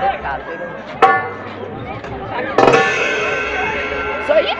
से निकालते रहो। सही?